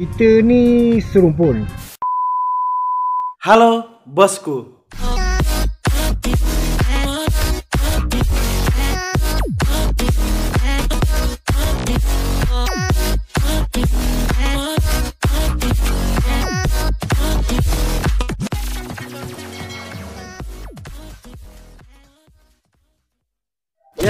Kita ni serumpun. Halo, bosku.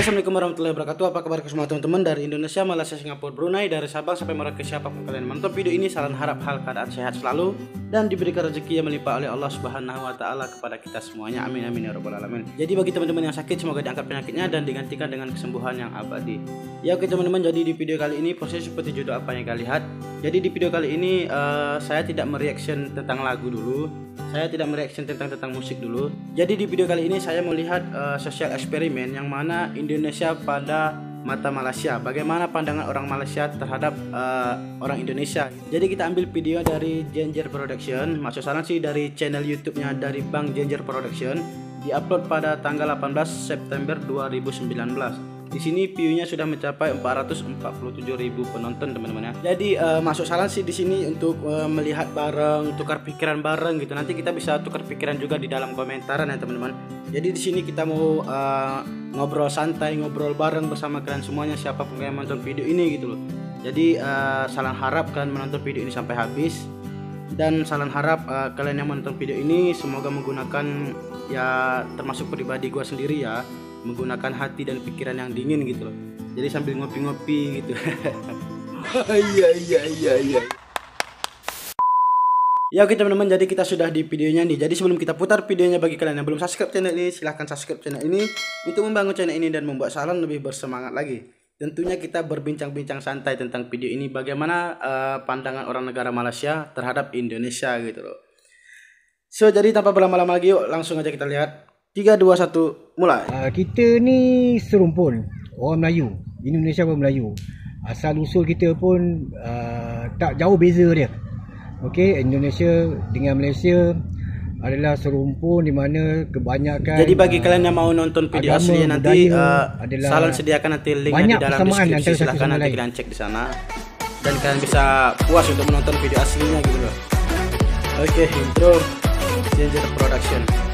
Assalamualaikum warahmatullahi wabarakatuh. Apa kabar semua teman-teman dari Indonesia, Malaysia, Singapura, Brunei, dari Sabang sampai Merauke siapa pun kalian menonton video ini, salam harap hal keadaan sehat selalu dan diberikan rezeki yang melimpah oleh Allah Subhanahu wa taala kepada kita semuanya. Amin amin ya rabbal alamin. Jadi bagi teman-teman yang sakit semoga diangkat penyakitnya dan digantikan dengan kesembuhan yang abadi. Ya oke teman-teman, jadi di video kali ini proses seperti judul apa yang kalian lihat. Jadi di video kali ini uh, saya tidak mereaction tentang lagu dulu. Saya tidak mereaction tentang tentang musik dulu. Jadi di video kali ini saya melihat uh, sosial eksperimen yang mana Indonesia pada mata Malaysia. Bagaimana pandangan orang Malaysia terhadap uh, orang Indonesia. Jadi kita ambil video dari Ginger Production. Maksud saya sih dari channel YouTube-nya dari Bang Ginger Production. Diupload pada tanggal 18 September 2019. Di sini view-nya sudah mencapai 447.000 penonton teman-teman ya. Jadi uh, masuk saran sih di sini untuk uh, melihat bareng, tukar pikiran bareng gitu. Nanti kita bisa tukar pikiran juga di dalam komentaran ya teman-teman. Jadi di sini kita mau uh, ngobrol santai, ngobrol bareng bersama kalian semuanya siapa pun yang menonton video ini gitu loh. Jadi uh, salam harap kalian menonton video ini sampai habis dan salam harap uh, kalian yang menonton video ini semoga menggunakan ya termasuk pribadi gua sendiri ya menggunakan hati dan pikiran yang dingin gitu loh jadi sambil ngopi-ngopi gitu iya iya iya iya Ya oke teman-teman, jadi kita sudah di videonya nih. Jadi sebelum kita putar videonya bagi kalian yang belum subscribe channel ini, silahkan subscribe channel ini untuk membangun channel ini dan membuat salon lebih bersemangat lagi. Tentunya kita berbincang-bincang santai tentang video ini, bagaimana uh, pandangan orang negara Malaysia terhadap Indonesia gitu loh. So jadi tanpa berlama-lama lagi, yuk langsung aja kita lihat 3, 2, 1, mulai. Uh, Kita ni serumpun. Orang Melayu. Indonesia pun Melayu. Asal usul kita pun uh, Tak jauh beza dia. Okey, Indonesia dengan Malaysia adalah serumpun di mana kebanyakan Jadi bagi uh, kalian yang mau nonton video asli nanti uh, Salon sediakan nanti linknya di dalam deskripsi. silahkan nanti kalian cek di sana. Dan kalian bisa puas untuk menonton video aslinya gitu loh. Oke, okay, intro Ginger Production.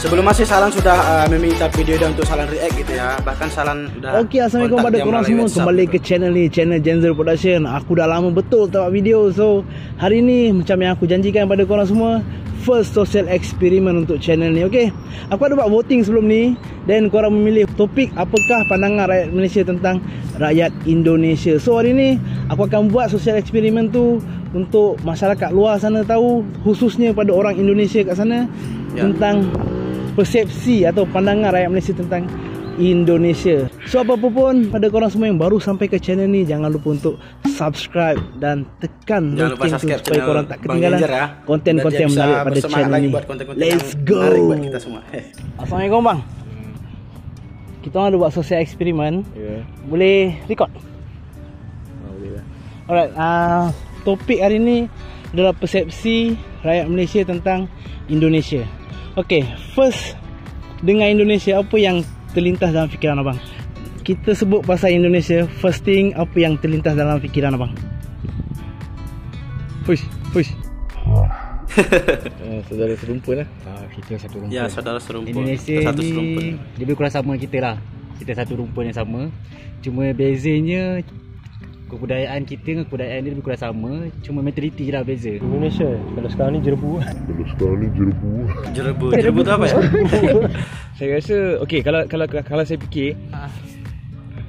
Sebelum masih Salan sudah uh, meminta video dia untuk Salan react gitu ya. Bahkan Salan udah Okey, assalamualaikum kepada korang semua. Kembali ke channel ni, channel Genzer Production. Aku dah lama betul tak buat video. So, hari ni macam yang aku janjikan pada korang semua, first social experiment untuk channel ni, okey. Aku ada buat voting sebelum ni dan korang memilih topik apakah pandangan rakyat Malaysia tentang rakyat Indonesia. So, hari ni aku akan buat social experiment tu untuk masyarakat luar sana tahu khususnya pada orang Indonesia kat sana ya. tentang persepsi atau pandangan rakyat Malaysia tentang Indonesia. So apa pun pada korang semua yang baru sampai ke channel ni jangan lupa untuk subscribe dan tekan lonceng tu supaya korang tak ketinggalan ya. konten-konten menarik pada channel ni. Let's go. Kita semua. Assalamualaikum bang. Kita orang ada buat sosial eksperimen. Yeah. Boleh record? Oh, boleh lah. Alright, uh, topik hari ni adalah persepsi rakyat Malaysia tentang Indonesia. Okay, first dengan Indonesia apa yang terlintas dalam fikiran abang? Kita sebut pasal Indonesia, first thing apa yang terlintas dalam fikiran abang? Push, push. uh, saudara serumpun lah. Uh, kita satu rumpun. Ya, saudara serumpun. Indonesia kita satu serumpun. ni lebih kurang sama kita lah. Kita satu rumpun yang sama. Cuma bezanya kebudayaan kita dengan kebudayaan dia lebih kurang sama cuma mentaliti je lah beza. Indonesia kalau sekarang ni jerebu kalau sekarang ni jerebu jerebu jerebu tu apa ya? Saya rasa okay kalau kalau kalau saya fikir ah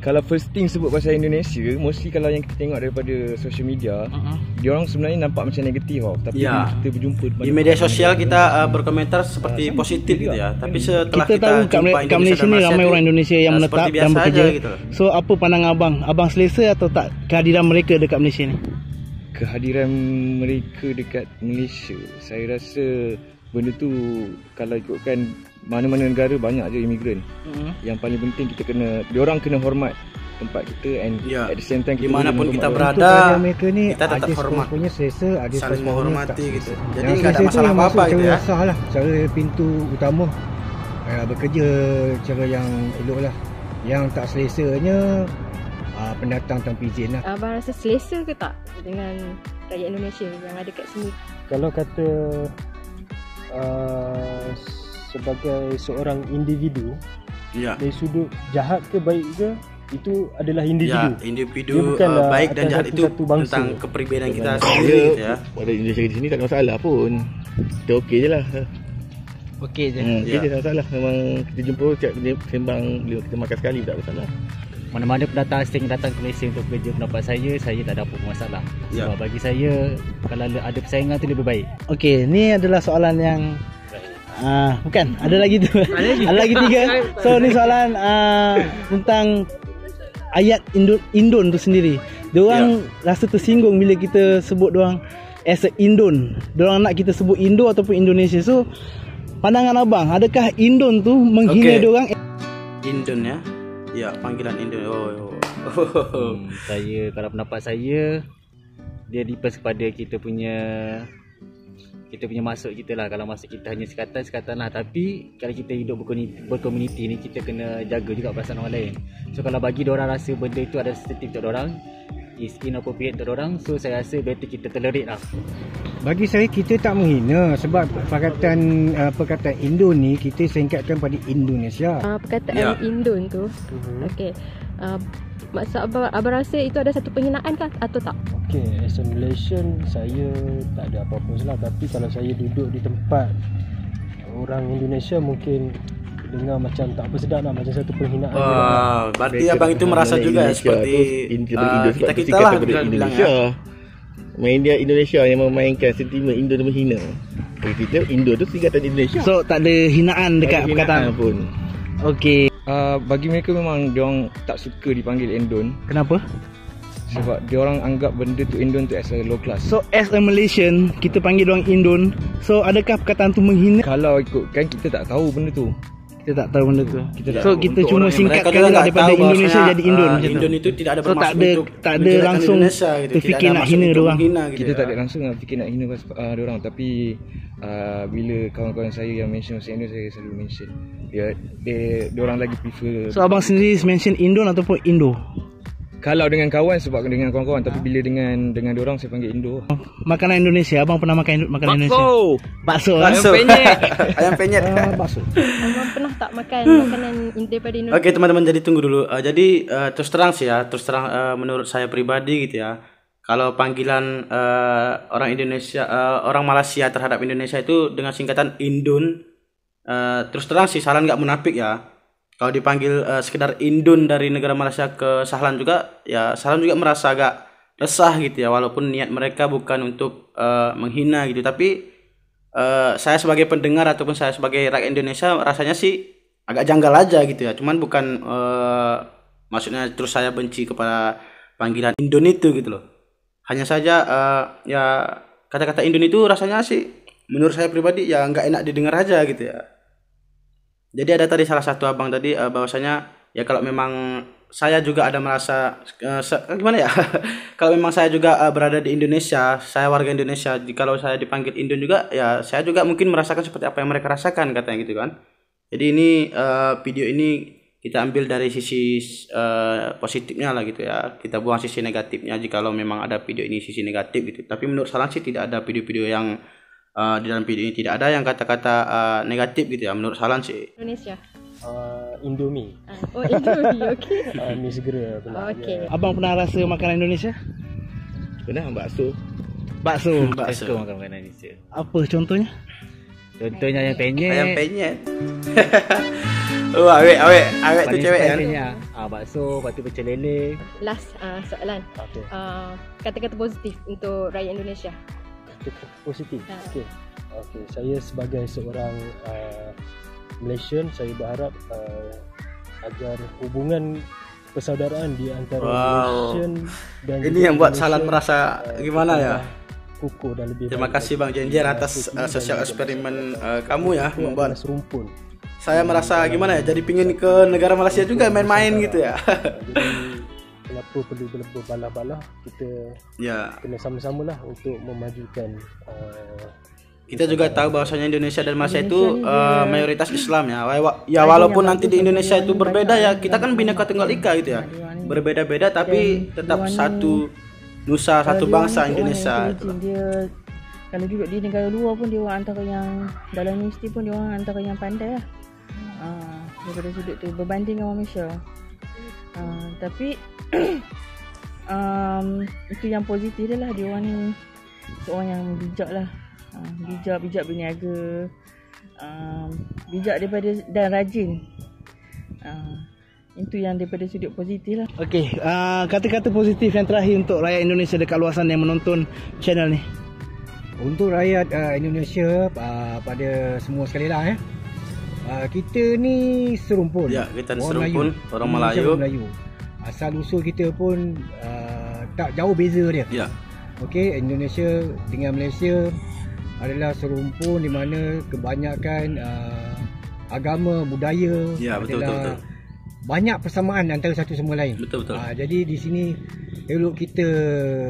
kalau first thing sebut pasal Indonesia mostly kalau yang kita tengok daripada social media uh-huh. dia orang sebenarnya nampak macam negatif tau. Tapi yeah. kita berjumpa di media sosial kita uh, berkomentar seperti uh, positif gitu ya. Tapi setelah kita, kita tahu kat, kat Malaysia ni ramai orang Indonesia yang uh, menetap dan bekerja. gitu. so apa pandangan abang? Abang selesa atau tak? Kehadiran mereka dekat Malaysia ni? Kehadiran mereka dekat Malaysia saya rasa benda tu kalau ikutkan mana-mana negara banyak je imigran. Mm-hmm. Yang paling penting kita kena diorang kena hormat tempat kita and yeah. at the same time di mana pun kita berada mereka ni kita tetap hormat punya selesa ada saling menghormati gitu jadi enggak ada masalah apa-apa gitu ya sah lah cara pintu utama eh, bekerja cara yang elok lah yang tak selesanya uh, pendatang tanpa izin lah. Abang rasa selesa ke tak dengan rakyat Indonesia yang ada kat sini? Kalau kata uh, sebagai seorang individu Ya. dari sudut jahat ke baik ke itu adalah Ya, individu. Dia individu uh, baik dan jahat itu bangsa. tentang kepribadian kita sendiri ya. Pada Indonesia di sini tak ada masalah pun. Kita okey je lah. Okey je. Hmm, Ya. Kita tak ada masalah. Memang kita jumpa setiap dia sembang bila kita makan sekali tak ada masalah. Mana-mana pendatang asing datang ke Malaysia untuk kerja pendapat saya, saya tak ada apa masalah. Ya. Sebab bagi saya, kalau ada persaingan tu lebih baik. Okey, ni adalah soalan yang Ah, bukan, ada lagi tu. ada lagi tiga. So ni soalan ah, tentang ayat Indon Indon tu sendiri. Diorang rasa tersinggung bila kita sebut diorang as a Indon. Diorang nak kita sebut Indo ataupun Indonesia. So pandangan abang, adakah Indon tu menghina Okey. diorang? Indon ya. Ya, panggilan Indon. Oh. oh. Hmm, saya kalau pendapat saya dia depends kepada kita punya kita punya masuk kita lah kalau masuk kita hanya sekatan sekatan lah tapi kalau kita hidup berkomuniti, berkomuniti ni kita kena jaga juga perasaan orang lain so kalau bagi orang rasa benda itu ada sensitif untuk orang is inappropriate untuk orang so saya rasa better kita tolerate lah Bagi saya kita tak menghina sebab perkataan uh, perkataan Indo ni kita singkatkan pada Indonesia. Uh, perkataan Ya. Indon tu. Okey. Uh, maksud abang, abang rasa itu ada satu penghinaan kah atau tak? Okay, as a Malaysian saya tak ada apa-apa salah tapi kalau saya duduk di tempat orang Indonesia mungkin dengar macam tak apa sedap lah macam satu penghinaan. Wah, berarti Mereka abang itu merasa juga ya, Indonesia seperti tu, ah, Indo sebab kita lah bilang Indonesia. ya. Media Indonesia yang memainkan sentimen Indo dan menghina. Kita Indo tu singkatan Indonesia. So tak ada hinaan dekat Tak ada perkataan. hinaan pun. Okey, Uh, bagi mereka memang diorang tak suka dipanggil Indon kenapa? sebab diorang anggap benda tu Indon tu as a low class. So as a Malaysian, kita panggil diorang Indon. So adakah perkataan tu menghina? Kalau ikutkan kita tak tahu benda tu. Kita tak tahu benda tu. Kita tak so tahu. kita Untuk cuma orang singkatkan tak daripada Indonesia jadi Indon ah, macam tu. Indon itu tidak ada So tak bermaksud ada untuk tak ada langsung Indonesia gitu. Terfikir nak hina menghina gitu Kita ya. tak ada langsung nak fikir nak hina uh, diorang tapi uh, bila kawan-kawan saya yang mention bahasa Indo saya selalu mention dia dia diorang lagi prefer So abang sendiri mention Indon ataupun Indo. kalau dengan kawan sebab dengan kawan-kawan tapi bila dengan dengan diorang saya panggil Indo. Makanan Indonesia, abang pernah makan makanan Indonesia? Bakso. eh? Bakso. Ayam penyet. Ah, bakso. Abang pernah tak makan makanan in- daripada Indonesia? Oke teman-teman jadi tunggu dulu. Eh, jadi eh, terus terang sih ya, terus terang eh, menurut saya pribadi gitu ya. Kalau panggilan eh, orang Indonesia, eh, orang Malaysia terhadap Indonesia itu dengan singkatan Indun, eh, terus terang sih Sahlan nggak munafik ya. Kalau dipanggil eh, sekedar Indun dari negara Malaysia ke Sahlan juga, ya Sahlan juga merasa agak resah gitu ya. Walaupun niat mereka bukan untuk eh, menghina gitu, tapi eh, saya sebagai pendengar ataupun saya sebagai rakyat Indonesia rasanya sih agak janggal aja gitu ya. Cuman bukan eh, maksudnya terus saya benci kepada panggilan Indon itu gitu loh. Hanya saja eh, ya kata-kata Indon itu rasanya sih menurut saya pribadi ya nggak enak didengar aja gitu ya. Jadi ada tadi salah satu abang tadi eh, bahwasanya ya kalau memang saya juga ada merasa eh, gimana ya? kalau memang saya juga eh, berada di Indonesia, saya warga Indonesia, kalau saya dipanggil Indon juga ya saya juga mungkin merasakan seperti apa yang mereka rasakan katanya gitu kan. Jadi ini eh, video ini kita ambil dari sisi eh, positifnya lah gitu ya. Kita buang sisi negatifnya jikalau memang ada video ini sisi negatif gitu. Tapi menurut Salang sih tidak ada video-video yang eh, di dalam video ini tidak ada yang kata-kata eh, negatif gitu ya menurut Salang sih. Indonesia. Uh, Indomie. Ah, Oh, Indomie. Okey. Uh, mi segera pula. Okey. Abang pernah rasa makanan Indonesia? Pernah bakso. Bakso. saya Bakso. suka makan makanan Indonesia Apa contohnya? contohnya yang penyet Ayam penyet. oh, awet, awet, awet tu paling cewek kan. ah bakso lepas tu pecel lele Last uh, soalan. Okay. Uh, kata-kata positif untuk rakyat Indonesia. Kata positif. Ha. Okey. Okey, saya sebagai seorang uh, Malaysian, saya berharap uh, agar hubungan persaudaraan di antara Wow. Malaysian dan Ini yang buat Salan merasa uh, gimana ya? kukuh dan lebih Terima baik kasih. Bang Jenjer atas uh, sosial eksperimen uh, kamu ya membuat serumpun. saya merasa gimana ya jadi pingin ke negara Malaysia juga main-main gitu ya. Jadi kenapa perlu ber- berbalah-balah kita ya, kena sama-sama lah untuk memajukan uh, kita juga tahu bahwasanya Indonesia dan Malaysia itu uh, mayoritas Islam ya. Ya walaupun nanti di Indonesia itu berbeda ya, kita kan bineka tunggal ika gitu ya. berbeda-beda tapi tetap satu nusa satu bangsa Indonesia intelligent, dia kalau duduk di negara luar pun dia orang antara yang dalam universiti pun dia orang antara yang pandai lah. Uh, daripada sudut tu berbanding dengan orang Malaysia. Uh, tapi um, itu yang positif dia lah dia orang ni seorang yang bijak lah. Uh, bijak bijak berniaga. Um, bijak daripada dan rajin. Uh, itu yang daripada sudut positif lah. Okey, uh, kata-kata positif yang terakhir untuk rakyat Indonesia dekat luasan yang menonton channel ni. Untuk rakyat uh, Indonesia uh, pada semua sekali lah eh. Uh, kita ni serumpun. Ya, kita ni serumpun, orang Melayu. Indonesia Melayu. Asal usul kita pun uh, tak jauh beza dia. Ya. Okey, Indonesia dengan Malaysia adalah serumpun di mana kebanyakan uh, agama, budaya Ya, betul, adalah betul, betul. banyak persamaan antara satu sama lain. Betul betul. Ah, jadi di sini elok kita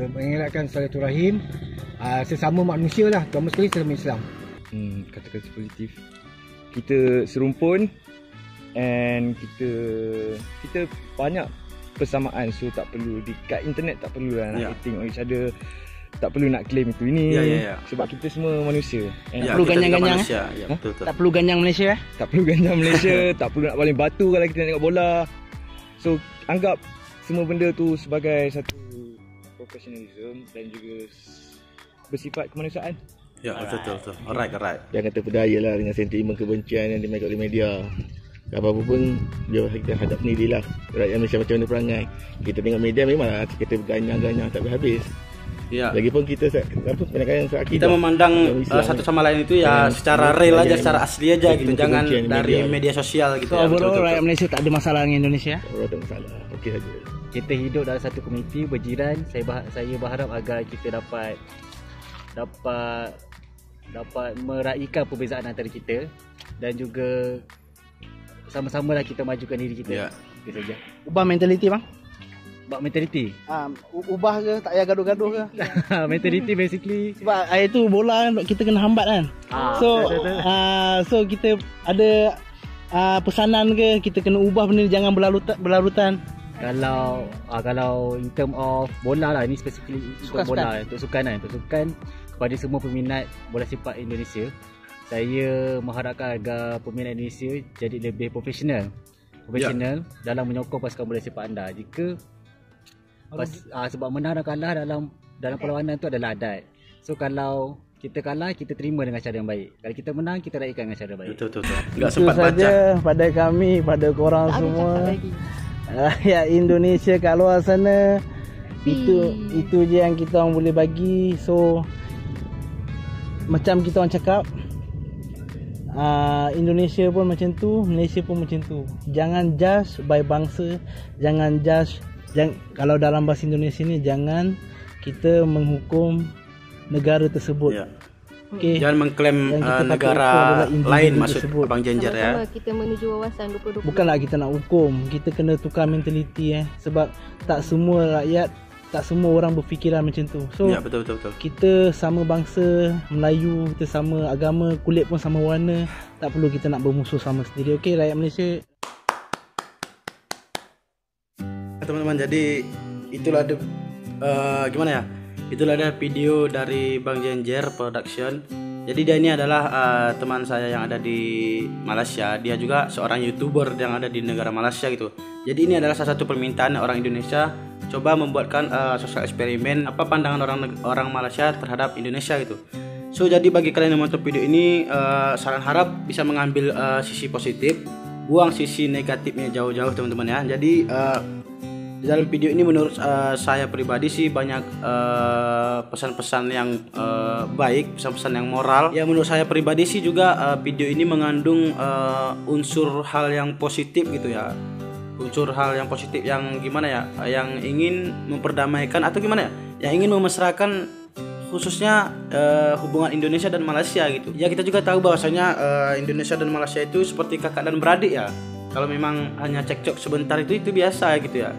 mengelakkan silaturahim ah, sesama manusia lah, terutama sekali sesama Islam. Hmm, kata-kata positif. Kita serumpun and kita kita banyak persamaan so tak perlu di kat internet tak perlu lah nak hating on each other. Tak perlu nak claim itu ini. Ya, ya, ya. Sebab kita semua manusia. And Ya, perlu kita juga ganyang-ganyang, manusia. Ya, betul betul. Tak perlu ganjang Malaysia eh. tak perlu ganjam Malaysia, tak perlu nak baling batu kalau kita nak tengok bola. So anggap semua benda tu sebagai satu professionalism dan juga bersifat kemanusiaan. Ya, betul betul betul. Alright, alright. Jangan terdaya lah dengan sentimen kebencian yang dimainkan oleh media. Apa-apa pun dia kita hadap sendiri lah. Rakyat Malaysia macam mana perangai. Kita tengok media memang kita berganyang-ganyang tak habis. Ya. Lagipun kita apa pendekatan Kita memandang uh, satu sama lain itu ya secara real aja, secara asli aja gitu. Jangan dari media. media sosial gitu ya. Betul, overall rakyat. Malaysia tak ada masalah dengan Indonesia. Orang tak masalah. Okey saja. kita hidup dalam satu komuniti berjiran saya bah- saya berharap agar kita dapat dapat dapat meraihkan perbezaan antara kita dan juga sama-sama lah kita majukan diri kita. Ya. Itu saja. Ubah mentaliti bang. Bak mentality. Um, ubah ke tak payah gaduh-gaduh ke? mentality basically Sebab hari tu bola kan kita kena hambat kan. Ah, so betul, betul. uh, so kita ada uh, pesanan ke kita kena ubah benda ni jangan berlarutan berlarutan. kalau ah, kalau in term of bola lah ni specifically Sukan, untuk bola untuk sukan kan untuk sukan kepada semua peminat bola sepak Indonesia saya mengharapkan agar peminat Indonesia jadi lebih profesional profesional dalam menyokong pasukan bola sepak anda jika pas, ah, sebab menang dan kalah dalam dalam perlawanan tu adalah adat so kalau kita kalah kita terima dengan cara yang baik kalau kita menang kita raikan dengan cara yang baik Betul betul betul. Enggak Itu sempat baca. saja pada kami pada korang Tak semua. Rakyat Indonesia kat luar sana itu Hmm. itu je yang kita orang boleh bagi. So macam kita orang cakap uh, Indonesia pun macam tu, Malaysia pun macam tu. Jangan judge by bangsa, jangan judge jang, kalau dalam bahasa Indonesia ni jangan kita menghukum negara tersebut. Ya. Okey. Jangan mengklaim uh, negara lain maksud tersebut. Abang Jenjer ya. Kita menuju wawasan 2020. Bukanlah kita nak hukum Kita kena tukar mentaliti eh Sebab tak semua rakyat Tak semua orang berfikiran macam tu So Ya betul betul betul. kita sama bangsa Melayu Kita sama agama Kulit pun sama warna Tak perlu kita nak bermusuh sama sendiri Okay rakyat Malaysia teman-teman jadi itulah ada uh, gimana ya? Itulah ada video dari Bang Jenjer Production. Jadi dia ini adalah uh, teman saya yang ada di Malaysia. Dia juga seorang youtuber yang ada di negara Malaysia gitu. Jadi ini adalah salah satu permintaan orang Indonesia coba membuatkan uh, sosial eksperimen apa pandangan orang orang Malaysia terhadap Indonesia gitu. So jadi bagi kalian yang menonton video ini uh, saran harap bisa mengambil uh, sisi positif buang sisi negatifnya jauh-jauh teman-teman ya. Jadi uh, di dalam video ini menurut uh, saya pribadi sih banyak uh, pesan-pesan yang uh, baik, pesan-pesan yang moral. Ya menurut saya pribadi sih juga uh, video ini mengandung uh, unsur hal yang positif gitu ya. Unsur hal yang positif yang gimana ya? Yang ingin memperdamaikan atau gimana ya? Yang ingin memesrakan khususnya uh, hubungan Indonesia dan Malaysia gitu. Ya kita juga tahu bahwasanya uh, Indonesia dan Malaysia itu seperti kakak dan beradik ya. Kalau memang hanya cekcok sebentar itu itu biasa gitu ya.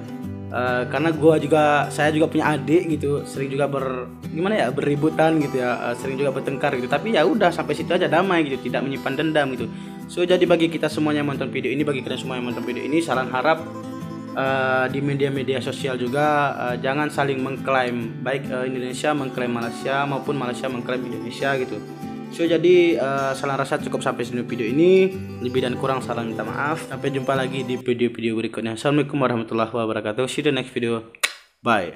Uh, karena gua juga saya juga punya adik gitu sering juga ber gimana ya beributan gitu ya uh, sering juga bertengkar gitu tapi ya udah sampai situ aja damai gitu tidak menyimpan dendam gitu so jadi bagi kita semuanya yang menonton video ini bagi kalian semua yang menonton video ini saran harap uh, di media-media sosial juga uh, jangan saling mengklaim baik uh, Indonesia mengklaim Malaysia maupun Malaysia mengklaim Indonesia gitu. So jadi uh, salah rasa cukup sampai sini video ini. Lebih dan kurang salam minta maaf. Sampai jumpa lagi di video-video berikutnya. Assalamualaikum warahmatullahi wabarakatuh. See you the next video. Bye